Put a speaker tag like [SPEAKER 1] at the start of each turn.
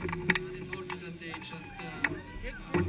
[SPEAKER 1] they told me that they just uh,